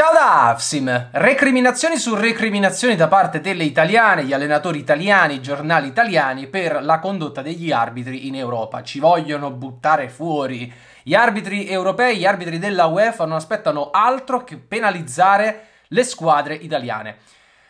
Ciao da Afsim! Recriminazioni su recriminazioni da parte delle italiane, gli allenatori italiani, i giornali italiani per la condotta degli arbitri in Europa. Ci vogliono buttare fuori. Gli arbitri europei, gli arbitri della UEFA non aspettano altro che penalizzare le squadre italiane.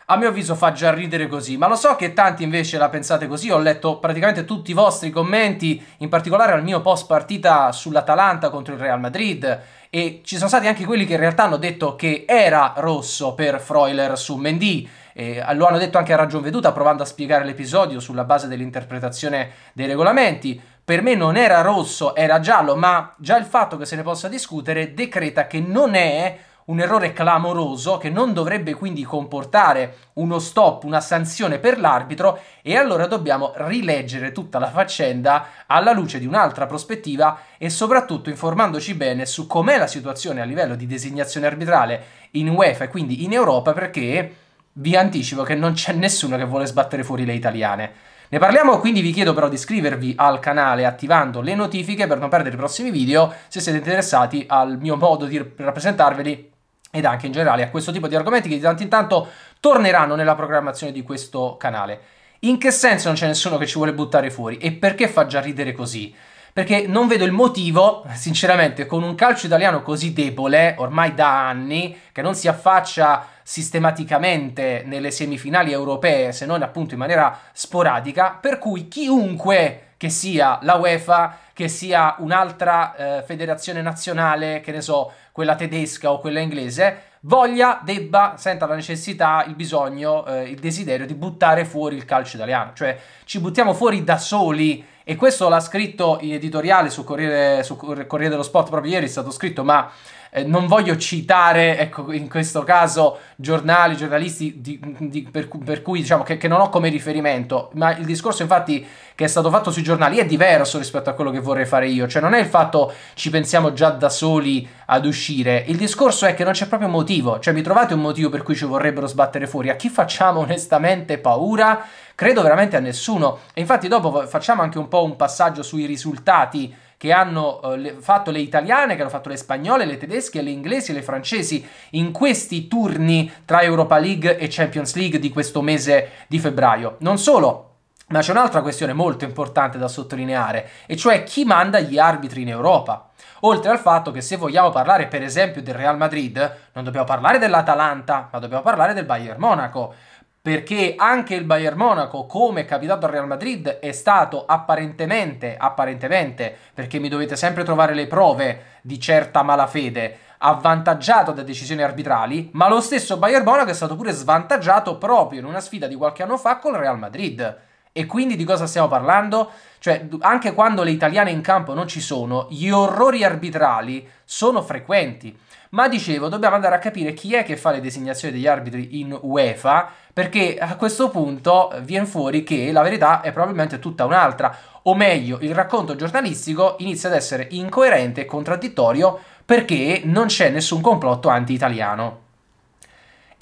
A mio avviso fa già ridere così, ma lo so che tanti invece la pensate così. Ho letto praticamente tutti i vostri commenti, in particolare al mio post partita sull'Atalanta contro il Real Madrid. E ci sono stati anche quelli che in realtà hanno detto che era rosso per Freuler su Mendy. E lo hanno detto anche a ragion veduta provando a spiegare l'episodio sulla base dell'interpretazione dei regolamenti. Per me non era rosso, era giallo, ma già il fatto che se ne possa discutere decreta che non è un errore clamoroso che non dovrebbe quindi comportare uno stop, una sanzione per l'arbitro e allora dobbiamo rileggere tutta la faccenda alla luce di un'altra prospettiva e soprattutto informandoci bene su com'è la situazione a livello di designazione arbitrale in UEFA e quindi in Europa perché vi anticipo che non c'è nessuno che vuole sbattere fuori le italiane. Ne parliamo, quindi vi chiedo però di iscrivervi al canale attivando le notifiche per non perdere i prossimi video se siete interessati al mio modo di rappresentarveli ed anche in generale a questo tipo di argomenti che di tanto in tanto torneranno nella programmazione di questo canale. In che senso non c'è nessuno che ci vuole buttare fuori e perché fa già ridere così? Perché non vedo il motivo, sinceramente, con un calcio italiano così debole, ormai da anni, che non si affaccia sistematicamente nelle semifinali europee, se non appunto in maniera sporadica, per cui chiunque che sia la UEFA, che sia un'altra eh, federazione nazionale, che ne so, quella tedesca o quella inglese, voglia, debba, senta la necessità, il bisogno, eh, il desiderio di buttare fuori il calcio italiano. Cioè ci buttiamo fuori da soli e questo l'ha scritto in editoriale su Corriere, su Corriere dello Sport proprio ieri, è stato scritto, ma eh, non voglio citare, ecco, in questo caso, giornali, giornalisti di, di, per, per, cui diciamo che, che, non ho come riferimento, ma il discorso infatti che è stato fatto sui giornali è diverso rispetto a quello che vorrei fare io, cioè non è il fatto ci pensiamo già da soli ad uscire, il discorso è che non c'è proprio motivo, cioè mi trovate un motivo per cui ci vorrebbero sbattere fuori, a chi facciamo onestamente paura? Credo veramente a nessuno. E infatti dopo facciamo anche un po' un passaggio sui risultati che hanno le, fatto le italiane, che hanno fatto le spagnole, le tedesche, le inglesi e le francesi in questi turni tra Europa League e Champions League di questo mese di febbraio. Non solo, ma c'è un'altra questione molto importante da sottolineare, e cioè chi manda gli arbitri in Europa. Oltre al fatto che se vogliamo parlare per esempio del Real Madrid, non dobbiamo parlare dell'Atalanta, ma dobbiamo parlare del Bayern Monaco perché anche il Bayern Monaco, come è capitato al Real Madrid, è stato apparentemente, apparentemente, perché mi dovete sempre trovare le prove di certa malafede, avvantaggiato da decisioni arbitrali, ma lo stesso Bayern Monaco è stato pure svantaggiato proprio in una sfida di qualche anno fa col Real Madrid. E quindi di cosa stiamo parlando? Cioè, anche quando le italiane in campo non ci sono, gli orrori arbitrali sono frequenti. Ma dicevo, dobbiamo andare a capire chi è che fa le designazioni degli arbitri in UEFA, perché a questo punto viene fuori che la verità è probabilmente tutta un'altra, o meglio, il racconto giornalistico inizia ad essere incoerente e contraddittorio perché non c'è nessun complotto anti-italiano.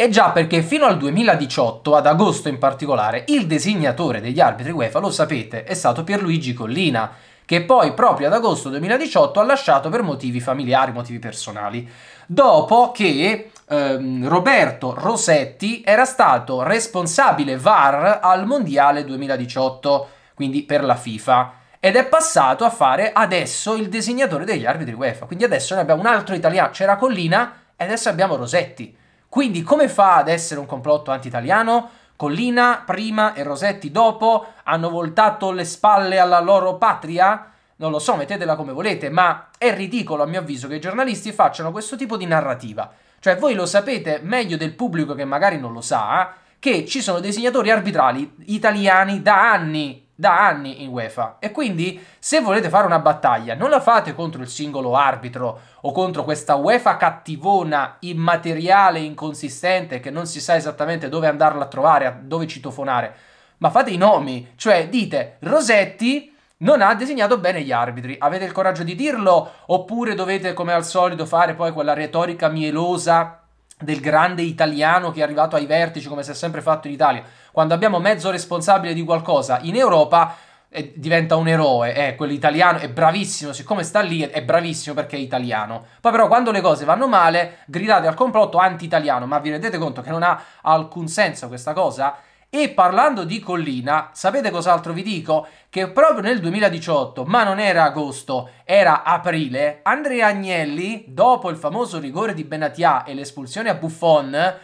E già perché fino al 2018, ad agosto in particolare, il designatore degli arbitri UEFA, lo sapete, è stato Pierluigi Collina, che poi proprio ad agosto 2018 ha lasciato per motivi familiari, motivi personali, dopo che ehm, Roberto Rosetti era stato responsabile VAR al Mondiale 2018, quindi per la FIFA ed è passato a fare adesso il disegnatore degli arbitri UEFA. Quindi adesso noi abbiamo un altro italiano, c'era Collina e adesso abbiamo Rosetti. Quindi come fa ad essere un complotto anti-italiano? Collina prima e Rosetti dopo hanno voltato le spalle alla loro patria? Non lo so, mettetela come volete, ma è ridicolo a mio avviso che i giornalisti facciano questo tipo di narrativa. Cioè voi lo sapete meglio del pubblico che magari non lo sa, che ci sono disegnatori arbitrali italiani da anni da anni in UEFA. E quindi, se volete fare una battaglia, non la fate contro il singolo arbitro o contro questa UEFA cattivona, immateriale, inconsistente, che non si sa esattamente dove andarla a trovare, dove citofonare, ma fate i nomi. Cioè, dite, Rosetti non ha disegnato bene gli arbitri. Avete il coraggio di dirlo? Oppure dovete, come al solito, fare poi quella retorica mielosa del grande italiano che è arrivato ai vertici come si è sempre fatto in Italia. Quando abbiamo mezzo responsabile di qualcosa in Europa, e diventa un eroe, è quell'italiano, è bravissimo, siccome sta lì è bravissimo perché è italiano. Poi però quando le cose vanno male, gridate al complotto anti-italiano, ma vi rendete conto che non ha alcun senso questa cosa? E parlando di collina, sapete cos'altro vi dico? Che proprio nel 2018, ma non era agosto, era aprile, Andrea Agnelli, dopo il famoso rigore di Benatia e l'espulsione a Buffon,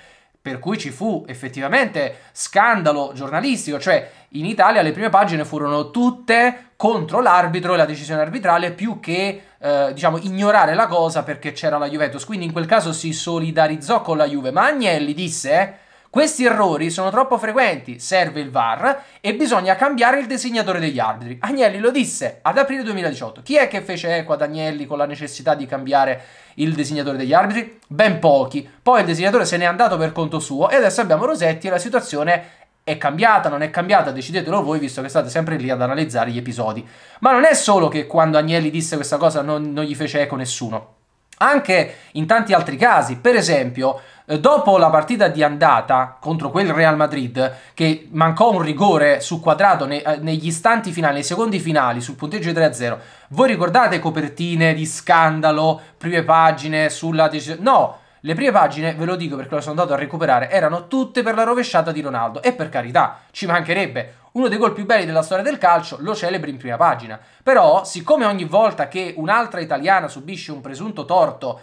per cui ci fu effettivamente scandalo giornalistico, cioè in Italia le prime pagine furono tutte contro l'arbitro e la decisione arbitrale più che eh, diciamo ignorare la cosa perché c'era la Juventus, quindi in quel caso si solidarizzò con la Juve, ma Agnelli disse questi errori sono troppo frequenti, serve il VAR e bisogna cambiare il designatore degli arbitri. Agnelli lo disse ad aprile 2018. Chi è che fece eco ad Agnelli con la necessità di cambiare il designatore degli arbitri? Ben pochi. Poi il designatore se n'è andato per conto suo e adesso abbiamo Rosetti e la situazione è cambiata, non è cambiata, decidetelo voi visto che state sempre lì ad analizzare gli episodi. Ma non è solo che quando Agnelli disse questa cosa non, non gli fece eco nessuno. Anche in tanti altri casi, per esempio, dopo la partita di andata contro quel Real Madrid, che mancò un rigore su quadrato eh, negli istanti finali, nei secondi finali, sul punteggio di 3-0, voi ricordate copertine di scandalo, prime pagine sulla decisione? No! Le prime pagine, ve lo dico perché lo sono andato a recuperare, erano tutte per la rovesciata di Ronaldo. E per carità, ci mancherebbe. Uno dei gol più belli della storia del calcio lo celebri in prima pagina. Però, siccome ogni volta che un'altra italiana subisce un presunto torto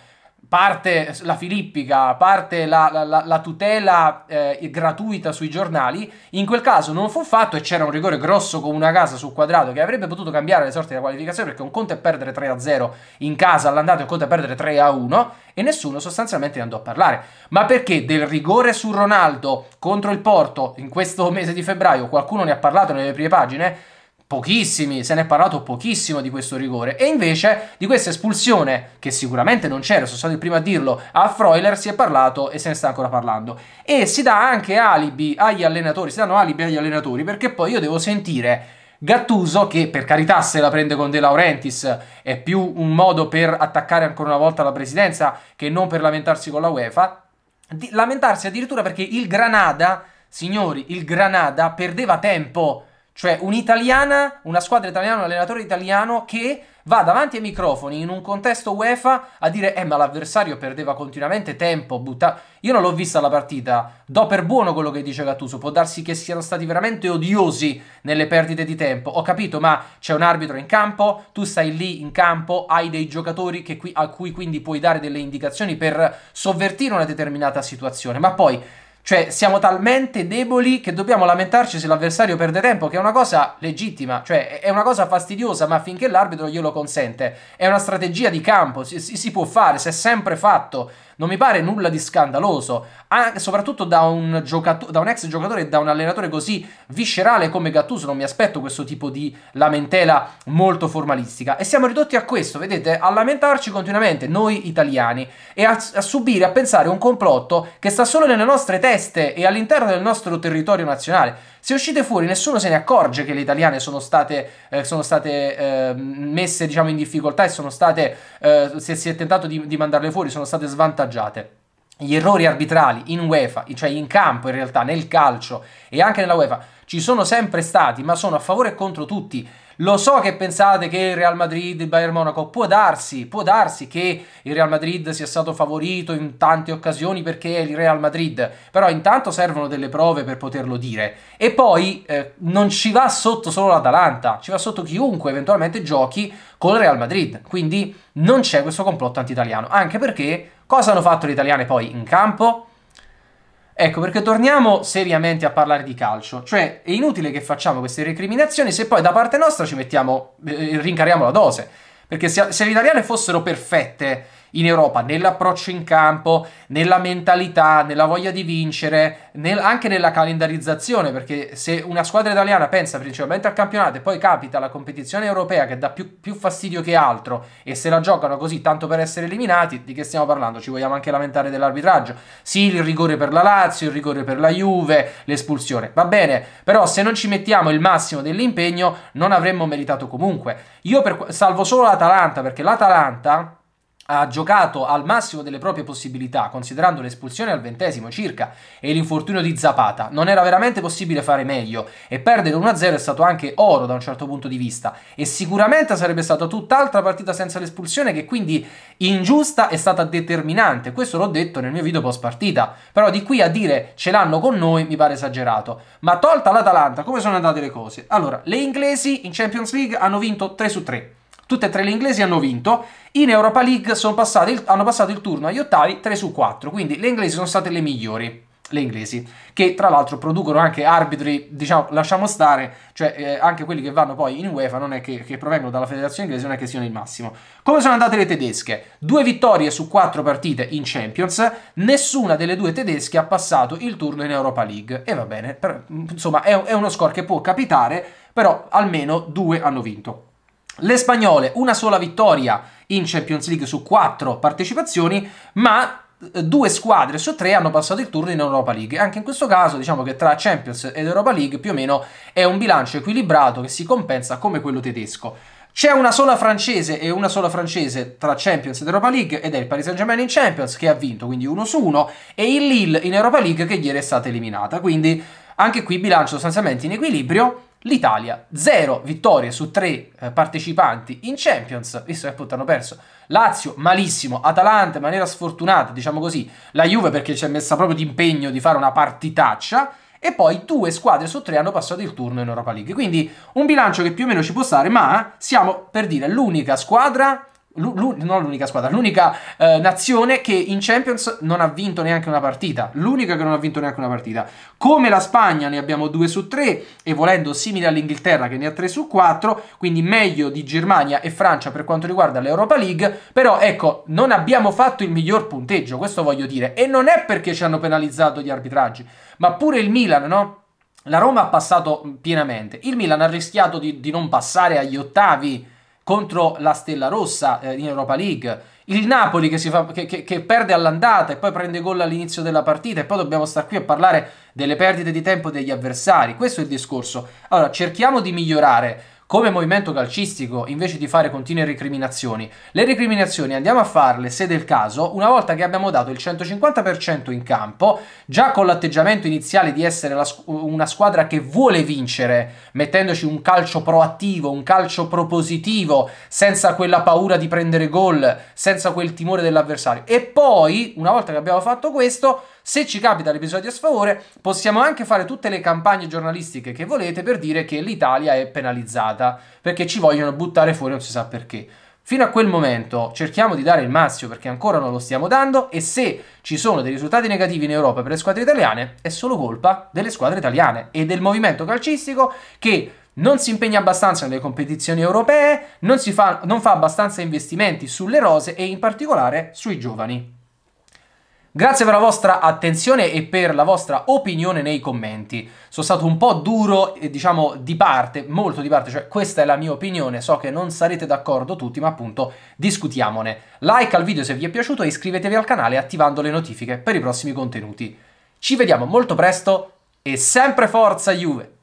parte la filippica, parte la, la, la tutela eh, gratuita sui giornali, in quel caso non fu fatto e c'era un rigore grosso come una casa sul quadrato che avrebbe potuto cambiare le sorti della qualificazione perché un conto è perdere 3-0 in casa all'andata e un conto è perdere 3-1 e nessuno sostanzialmente ne andò a parlare. Ma perché del rigore su Ronaldo contro il Porto in questo mese di febbraio qualcuno ne ha parlato nelle prime pagine? Pochissimi, se ne è parlato pochissimo di questo rigore. E invece di questa espulsione che sicuramente non c'era, sono stato il primo a dirlo, a Freuler si è parlato e se ne sta ancora parlando. E si dà anche alibi agli allenatori, si danno alibi agli allenatori perché poi io devo sentire Gattuso che per carità se la prende con De Laurentiis è più un modo per attaccare ancora una volta la presidenza che non per lamentarsi con la UEFA, lamentarsi addirittura perché il Granada, signori, il Granada perdeva tempo cioè un'italiana, una squadra italiana, un allenatore italiano che va davanti ai microfoni in un contesto UEFA a dire eh ma l'avversario perdeva continuamente tempo, butta... Io non l'ho vista la partita, do per buono quello che dice Gattuso, può darsi che siano stati veramente odiosi nelle perdite di tempo, ho capito ma c'è un arbitro in campo, tu stai lì in campo, hai dei giocatori qui, a cui quindi puoi dare delle indicazioni per sovvertire una determinata situazione, ma poi cioè, siamo talmente deboli che dobbiamo lamentarci se l'avversario perde tempo, che è una cosa legittima, cioè è una cosa fastidiosa, ma finché l'arbitro glielo consente, è una strategia di campo, si, si può fare, si è sempre fatto. Non mi pare nulla di scandaloso, anche, soprattutto da un, da un ex giocatore e da un allenatore così viscerale come Gattuso. Non mi aspetto questo tipo di lamentela molto formalistica. E siamo ridotti a questo, vedete, a lamentarci continuamente, noi italiani, e a, a subire, a pensare un complotto che sta solo nelle nostre teste e all'interno del nostro territorio nazionale. Se uscite fuori, nessuno se ne accorge che le italiane sono state, eh, sono state eh, messe diciamo, in difficoltà e sono state, eh, se si è tentato di, di mandarle fuori, sono state svantaggiate gli errori arbitrali in UEFA, cioè in campo in realtà, nel calcio e anche nella UEFA, ci sono sempre stati, ma sono a favore e contro tutti. Lo so che pensate che il Real Madrid, il Bayern Monaco, può darsi, può darsi che il Real Madrid sia stato favorito in tante occasioni perché è il Real Madrid, però intanto servono delle prove per poterlo dire. E poi eh, non ci va sotto solo l'Atalanta, ci va sotto chiunque eventualmente giochi con il Real Madrid, quindi non c'è questo complotto anti-italiano, anche perché cosa hanno fatto le italiane poi in campo? Ecco, perché torniamo seriamente a parlare di calcio. Cioè, è inutile che facciamo queste recriminazioni se poi da parte nostra ci mettiamo, eh, rincariamo la dose. Perché se, se le italiane fossero perfette in Europa, nell'approccio in campo, nella mentalità, nella voglia di vincere, nel, anche nella calendarizzazione, perché se una squadra italiana pensa principalmente al campionato e poi capita la competizione europea che dà più, più fastidio che altro e se la giocano così tanto per essere eliminati, di che stiamo parlando? Ci vogliamo anche lamentare dell'arbitraggio? Sì, il rigore per la Lazio, il rigore per la Juve, l'espulsione, va bene, però se non ci mettiamo il massimo dell'impegno non avremmo meritato comunque. Io per, salvo solo l'Atalanta, perché l'Atalanta ha giocato al massimo delle proprie possibilità, considerando l'espulsione al ventesimo circa e l'infortunio di Zapata. Non era veramente possibile fare meglio e perdere 1-0 è stato anche oro da un certo punto di vista e sicuramente sarebbe stata tutt'altra partita senza l'espulsione che quindi ingiusta è stata determinante. Questo l'ho detto nel mio video post partita, però di qui a dire ce l'hanno con noi mi pare esagerato. Ma tolta l'Atalanta, come sono andate le cose? Allora, le inglesi in Champions League hanno vinto 3 su 3 Tutte e tre le inglesi hanno vinto. In Europa League passati, hanno passato il turno agli ottavi 3 su 4, quindi le inglesi sono state le migliori. Le inglesi, che tra l'altro producono anche arbitri, diciamo, lasciamo stare, cioè eh, anche quelli che vanno poi in UEFA, non è che, che, provengono dalla federazione inglese, non è che siano il massimo. Come sono andate le tedesche? Due vittorie su quattro partite in Champions, nessuna delle due tedesche ha passato il turno in Europa League. E va bene, per, insomma è, è uno score che può capitare, però almeno due hanno vinto. Le spagnole, una sola vittoria in Champions League su quattro partecipazioni, ma eh, due squadre su tre hanno passato il turno in Europa League. Anche in questo caso, diciamo che tra Champions ed Europa League più o meno è un bilancio equilibrato che si compensa come quello tedesco. C'è una sola francese e una sola francese tra Champions ed Europa League ed è il Paris Saint-Germain in Champions che ha vinto, quindi 1 su 1, e il Lille in Europa League che ieri è stata eliminata. Quindi anche qui bilancio sostanzialmente in equilibrio. L'Italia, 0 vittorie su 3 eh, partecipanti in Champions, visto che appunto hanno perso. Lazio, malissimo. Atalanta, in maniera sfortunata, diciamo così. La Juve perché ci è messa proprio d'impegno di fare una partitaccia. E poi due squadre su tre hanno passato il turno in Europa League. Quindi un bilancio che più o meno ci può stare, ma siamo per dire l'unica squadra non l'unica squadra, l'unica eh, nazione che in Champions non ha vinto neanche una partita. L'unica che non ha vinto neanche una partita. Come la Spagna ne abbiamo 2 su 3 e volendo simile all'Inghilterra che ne ha 3 su 4, quindi meglio di Germania e Francia per quanto riguarda l'Europa League, però ecco, non abbiamo fatto il miglior punteggio, questo voglio dire, e non è perché ci hanno penalizzato gli arbitraggi, ma pure il Milan, no? La Roma ha passato pienamente, il Milan ha rischiato di, di non passare agli ottavi contro la Stella Rossa eh, in Europa League, il Napoli che, fa, che, che, che, perde all'andata e poi prende gol all'inizio della partita e poi dobbiamo stare qui a parlare delle perdite di tempo degli avversari, questo è il discorso. Allora, cerchiamo di migliorare come movimento calcistico invece di fare continue recriminazioni. Le recriminazioni andiamo a farle, se del caso, una volta che abbiamo dato il 150% in campo, già con l'atteggiamento iniziale di essere la, una squadra che vuole vincere, mettendoci un calcio proattivo, un calcio propositivo, senza quella paura di prendere gol, senza quel timore dell'avversario. E poi, una volta che abbiamo fatto questo, se ci capita l'episodio a sfavore, possiamo anche fare tutte le campagne giornalistiche che volete per dire che l'Italia è penalizzata, perché ci vogliono buttare fuori non si sa perché. Fino a quel momento cerchiamo di dare il massimo perché ancora non lo stiamo dando e se ci sono dei risultati negativi in Europa per le squadre italiane è solo colpa delle squadre italiane e del movimento calcistico che non si impegna abbastanza nelle competizioni europee, non, fa, non fa abbastanza investimenti sulle rose e in particolare sui giovani. Grazie per la vostra attenzione e per la vostra opinione nei commenti. Sono stato un po' duro, diciamo, di parte, molto di parte, cioè questa è la mia opinione, so che non sarete d'accordo tutti, ma appunto discutiamone. Like al video se vi è piaciuto e iscrivetevi al canale attivando le notifiche per i prossimi contenuti. Ci vediamo molto presto e sempre forza Juve!